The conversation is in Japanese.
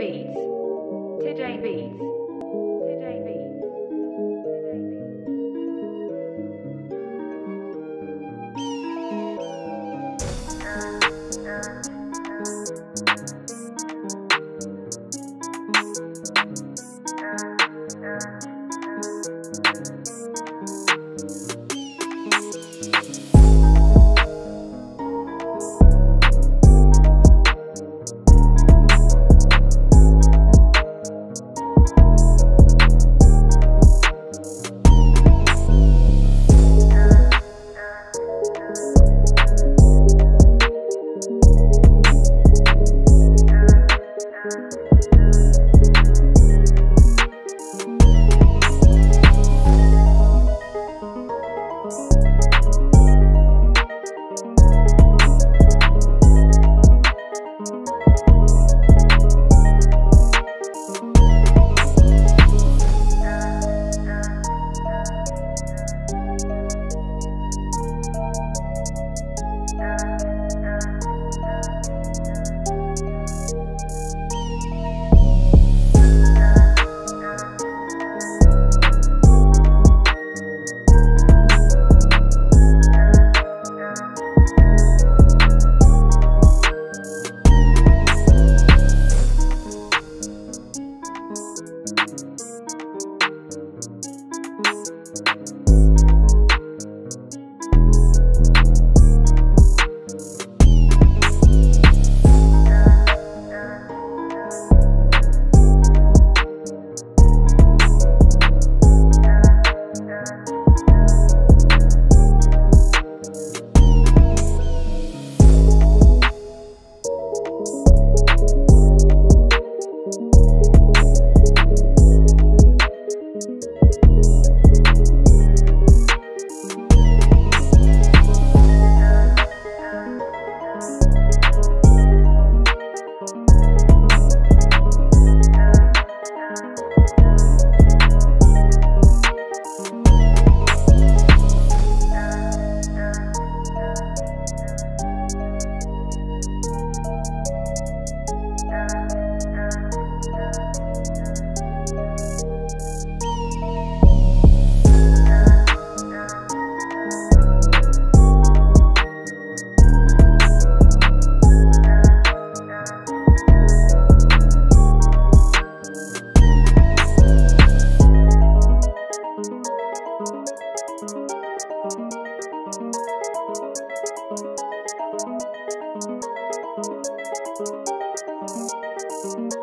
Today Beats. Today Beats. Thank you.